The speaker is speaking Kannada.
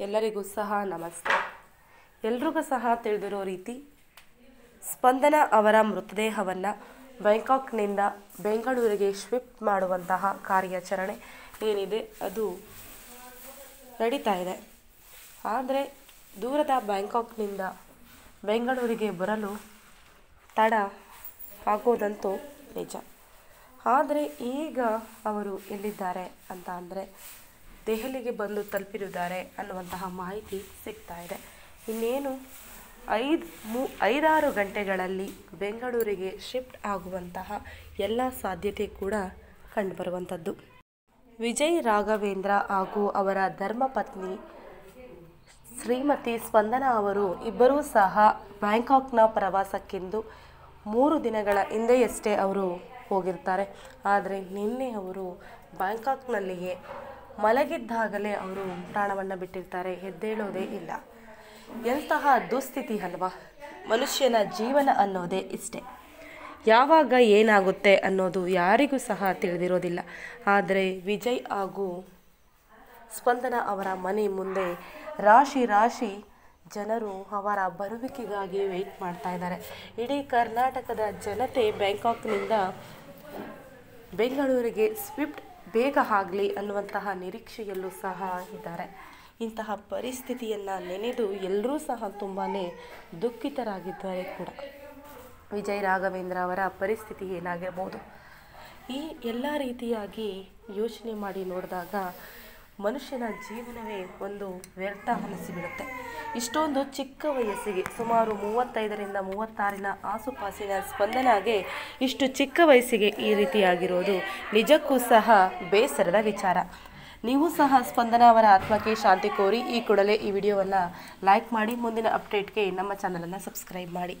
ಎಲ್ಲರಿಗೂ ಸಹ ನಮಸ್ತೆ. ಎಲ್ರಿಗೂ ಸಹ ತಿಳಿದಿರೋ ರೀತಿ ಸ್ಪಂದನ ಅವರ ಮೃತದೇಹವನ್ನು ಬ್ಯಾಂಕಾಕ್ನಿಂದ ಬೆಂಗಳೂರಿಗೆ ಶಿಫ್ಟ್ ಮಾಡುವಂತಹ ಕಾರ್ಯಾಚರಣೆ ಏನಿದೆ, ಅದು ನಡೀತಾ ಇದೆ. ಆದರೆ ದೂರದ ಬ್ಯಾಂಕಾಕ್ನಿಂದ ಬೆಂಗಳೂರಿಗೆ ಬರಲು ತಡ ಆಗೋದಂತೂ ನಿಜ. ಆದರೆ ಈಗ ಅವರು ಎಲ್ಲಿದ್ದಾರೆ ಅಂತ ಅಂದರೆ ದೆಹಲಿಗೆ ಬಂದು ತಲುಪಿರುತ್ತಾರೆ ಅನ್ನುವಂತಹ ಮಾಹಿತಿ ಸಿಗ್ತಾ ಇದೆ. ಇನ್ನೇನು? ಐದು ಮೂ, ಐದಾರು ಗಂಟೆಗಳಲ್ಲಿ ಬೆಂಗಳೂರಿಗೆ ಶಿಫ್ಟ್ ಆಗುವಂತಹ ಎಲ್ಲ ಸಾಧ್ಯತೆ ಕೂಡ ಕಂಡುಬರುವಂಥದ್ದು. ವಿಜಯ್ ರಾಘವೇಂದ್ರ ಹಾಗೂ ಅವರ ಧರ್ಮಪತ್ನಿ ಶ್ರೀಮತಿ ಸ್ಪಂದನ ಅವರು ಇಬ್ಬರೂ ಸಹ ಬ್ಯಾಂಕಾಕ್ನ ಪ್ರವಾಸಕ್ಕೆಂದು ಮೂರು ದಿನಗಳ ಹಿಂದೆಯಷ್ಟೇ ಅವರು ಹೋಗಿರ್ತಾರೆ. ಆದರೆ ನಿನ್ನೆ ಅವರು ಬ್ಯಾಂಕಾಕ್ನಲ್ಲಿಯೇ ಮಲಗಿದ್ದಾಗಲೇ ಅವರು ಪ್ರಾಣವನ್ನು ಬಿಟ್ಟಿರ್ತಾರೆ ಎದ್ದೇಳೋದೇ ಇಲ್ಲ. ಎಂತಹ ದುಸ್ಥಿತಿ ಅಲ್ವಾ? ಮನುಷ್ಯನ ಜೀವನ ಅನ್ನೋದೇ ಇಷ್ಟೇ. ಯಾವಾಗ ಏನಾಗುತ್ತೆ ಅನ್ನೋದು ಯಾರಿಗೂ ಸಹ ತಿಳಿದಿರೋದಿಲ್ಲ. ಆದರೆ ವಿಜಯ್ ಹಾಗೂ ಸ್ಪಂದನ ಅವರ ಮನೆ ಮುಂದೆ ರಾಶಿ ರಾಶಿ ಜನರು ಅವರ ಬರುವಿಕೆಗಾಗಿ ವೆಯ್ಟ್ ಮಾಡ್ತಾ ಇದ್ದಾರೆ. ಇಡೀ ಕರ್ನಾಟಕದ ಜನತೆ ಬ್ಯಾಂಕಾಕ್ನಿಂದ ಬೆಂಗಳೂರಿಗೆ ಸ್ವಿಫ್ಟ್ ಬೇಗ ಆಗಲಿ ಅನ್ನುವಂತಹ ನಿರೀಕ್ಷೆಯಲ್ಲೂ ಸಹ ಇದ್ದಾರೆ. ಇಂತಹ ಪರಿಸ್ಥಿತಿಯನ್ನು ನೆನೆದು ಎಲ್ಲರೂ ಸಹ ತುಂಬಾ ದುಃಖಿತರಾಗಿದ್ದಾರೆ ಕೂಡ. ವಿಜಯ್ ರಾಘವೇಂದ್ರ ಅವರ ಪರಿಸ್ಥಿತಿ ಏನಾಗಿರ್ಬೋದು? ಈ ಎಲ್ಲ ರೀತಿಯಾಗಿ ಯೋಚನೆ ಮಾಡಿ ನೋಡಿದಾಗ ಮನುಷ್ಯನ ಜೀವನವೇ ಒಂದು ವ್ಯರ್ಥ ಅನಿಸಿಬಿಡುತ್ತೆ. ಇಷ್ಟೊಂದು ಚಿಕ್ಕ ವಯಸ್ಸಿಗೆ, ಸುಮಾರು ಮೂವತ್ತೈದರಿಂದ ಮೂವತ್ತಾರಿನ ಆಸುಪಾಸಿನ ಸ್ಪಂದನಾಗೆ ಇಷ್ಟು ಚಿಕ್ಕ ವಯಸ್ಸಿಗೆ ಈ ರೀತಿಯಾಗಿರೋದು ನಿಜಕ್ಕೂ ಸಹ ಬೇಸರದ ವಿಚಾರ. ನೀವು ಸಹ ಸ್ಪಂದನ ಅವರ ಆತ್ಮಕ್ಕೆ ಶಾಂತಿ ಕೋರಿ ಈ ಕೂಡಲೇ ಈ ವಿಡಿಯೋವನ್ನು ಲೈಕ್ ಮಾಡಿ, ಮುಂದಿನ ಅಪ್ಡೇಟ್ಗೆ ನಮ್ಮ ಚಾನಲನ್ನು ಸಬ್ಸ್ಕ್ರೈಬ್ ಮಾಡಿ.